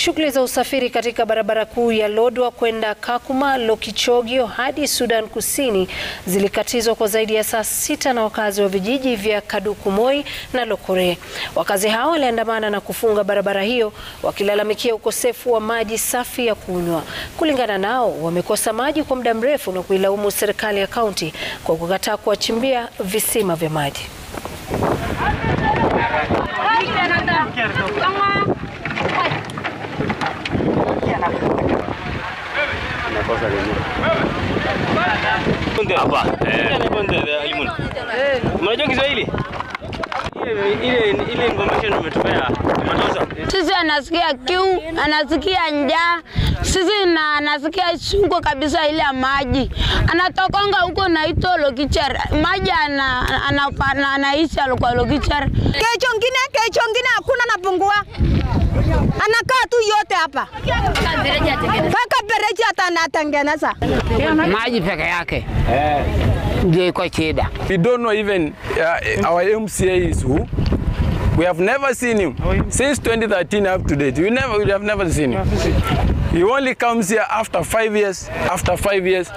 Shughuli za usafiri katika barabara kuu ya lodwa kwenda Kakuma, Lokichogio hadi Sudan Kusini zilikatizwa kwa zaidi ya saa sita na wakazi wa vijiji vya Kadukumoi na Lokore. Wakazi hao waliandamana na kufunga barabara hiyo wakilalamikia ukosefu wa maji safi ya kunywa. Kulingana nao, wamekosa maji kwa muda mrefu na kuilaumu serikali ya kaunti kwa kukataa kuwachimbia visima vya maji. Hapa. Mnajua Kiswahili? Ile ile ile information umetupea. Sisi anasikia kiu, anasikia njaa, sisi na anasikia shungo kabisa ile ya maji. Anatokonga huko naitwa Lokichar, maji ana, ana, ana, anaisha kwa Lokichar. Kecho ngine, kecho ngine hakuna napungua. Anakaa tu yote hapa hata anatengeneza. maji peke yake ndio iko shida. We don't know even uh, our MCA is who. We have never seen him since 2013 up to date. We never, we have never seen him. He only comes here after five years. After five years.